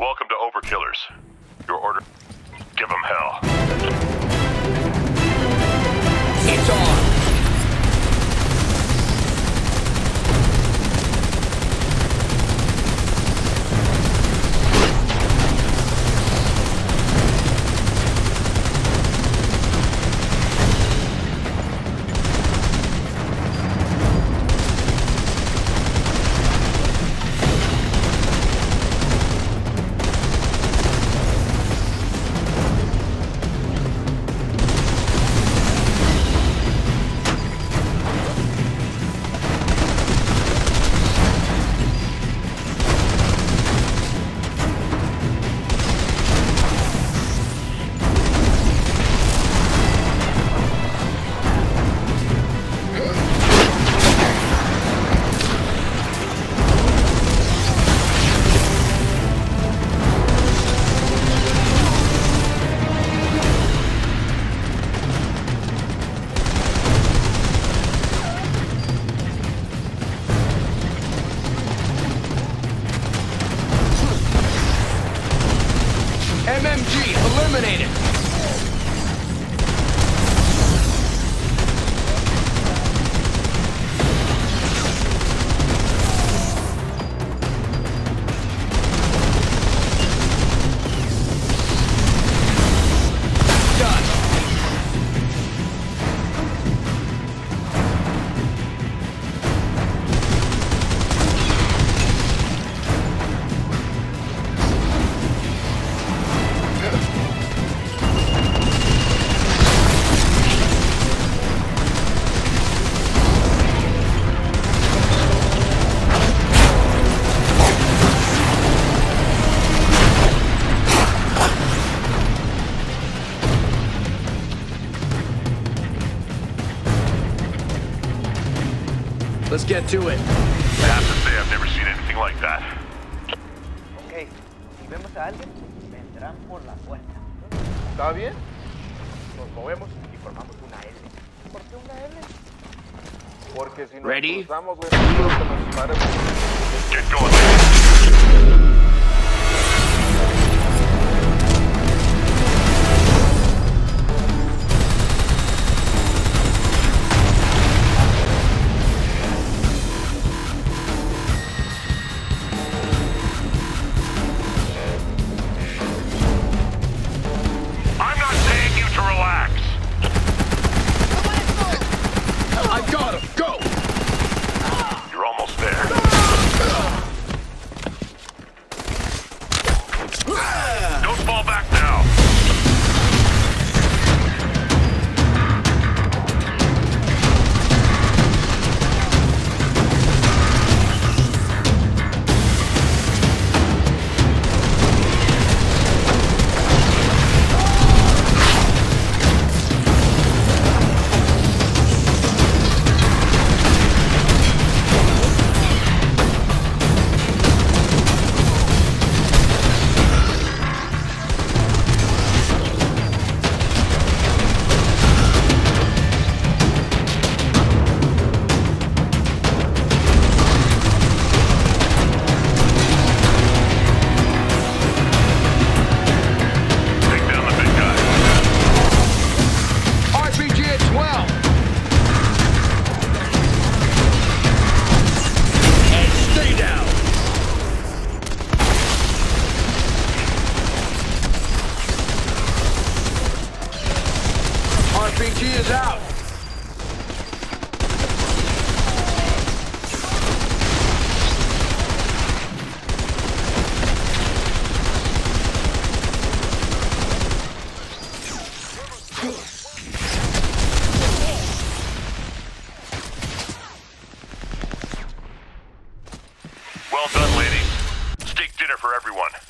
Welcome to Overkillers. Your order. Give them hell. Let's get to it. I have to say, I've never seen anything like that. Ok, si vemos a alguien, vendrán por la puerta. ¿Está bien? Nos movemos y formamos una L. ¿Por qué una L? Porque si nos Ready? cruzamos, güey, seguro que nos. Get going. Don't fall back RPG is out. Well done. Steak dinner for everyone.